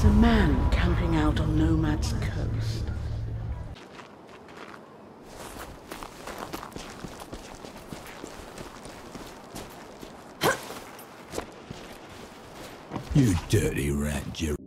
There's a man camping out on Nomad's coast. You dirty rat, Jerry.